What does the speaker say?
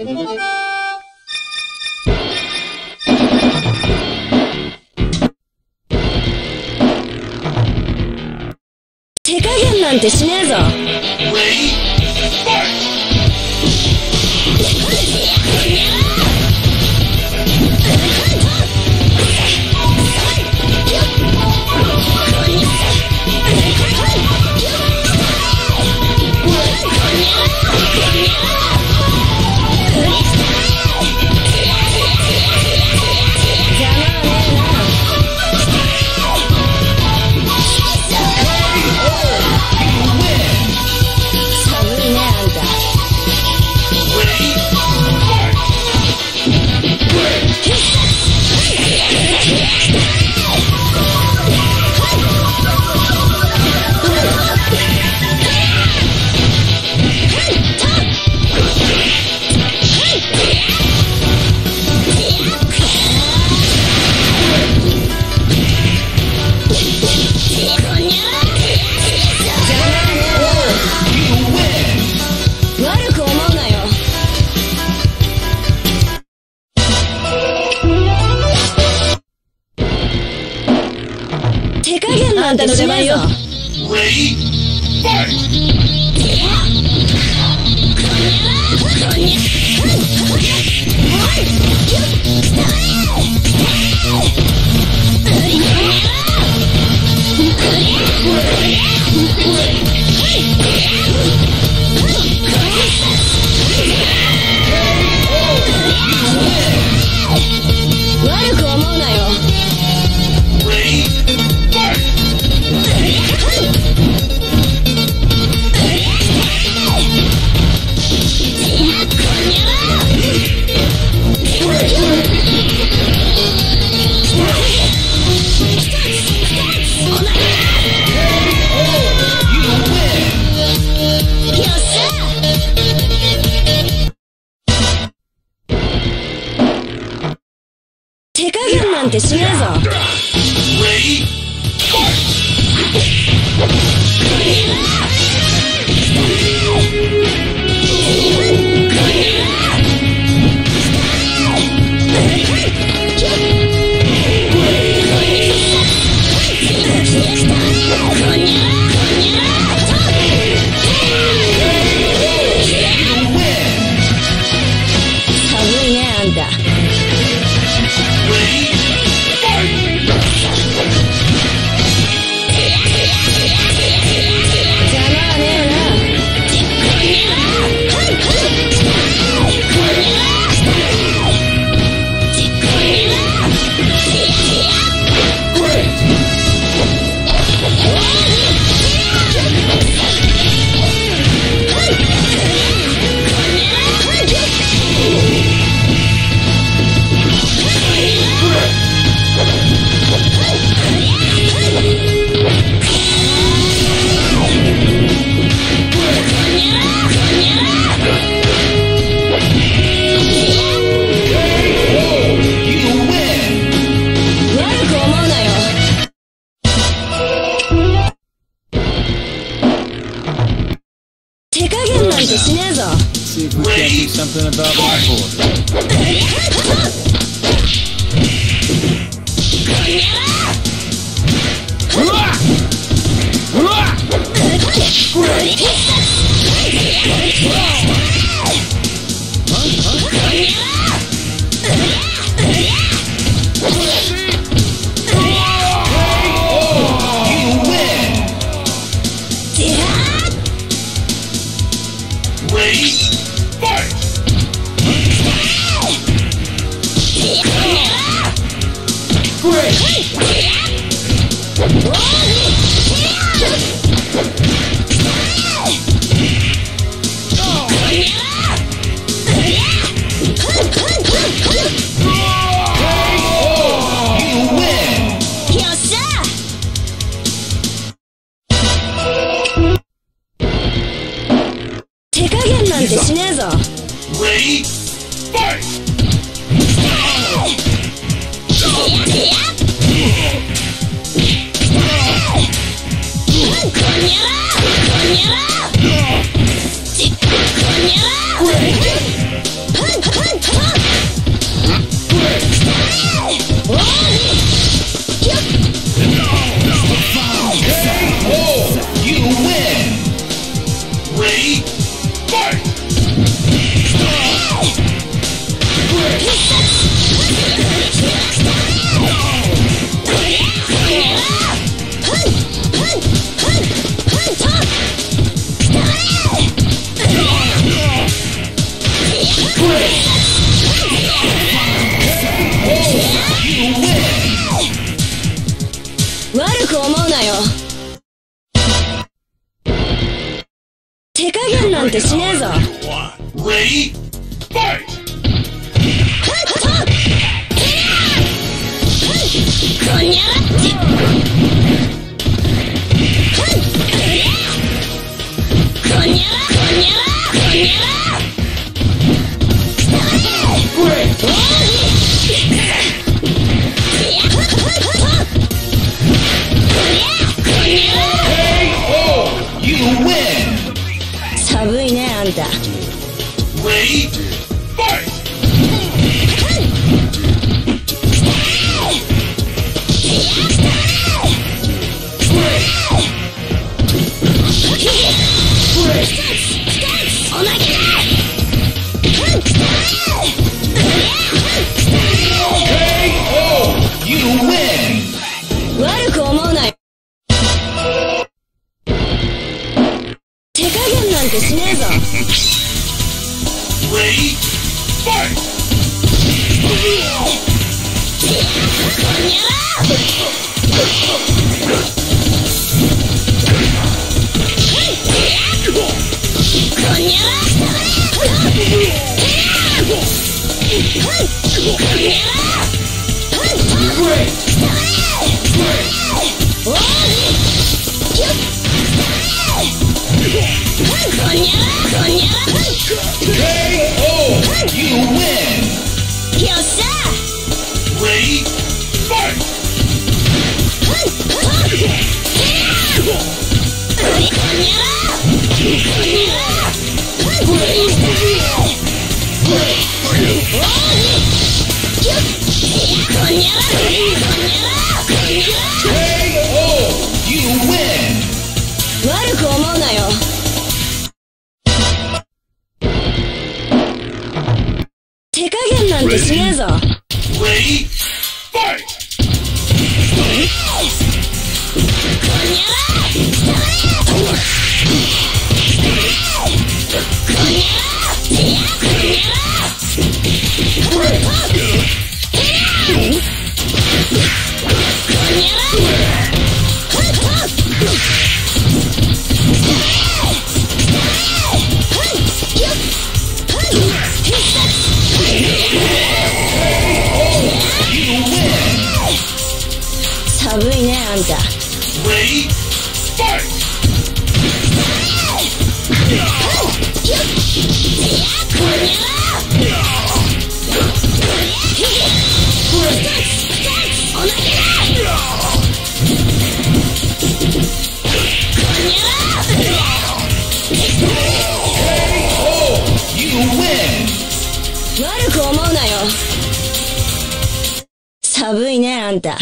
手加減なんてしねえぞ。手加減なんてしねえぞ Ready? Fight! 悪減 See if we can't do something about my border. 手加減なんてしねえぞ Ready? Fight! こ加減なんてしねえぞ Ready? Fight! こあ手加減なんてしねえぞ Yeah! なんてしねえぞ Ready? Fight! 寒いねあんた Ready? Fight! 悪く思うなよ寒いねあんた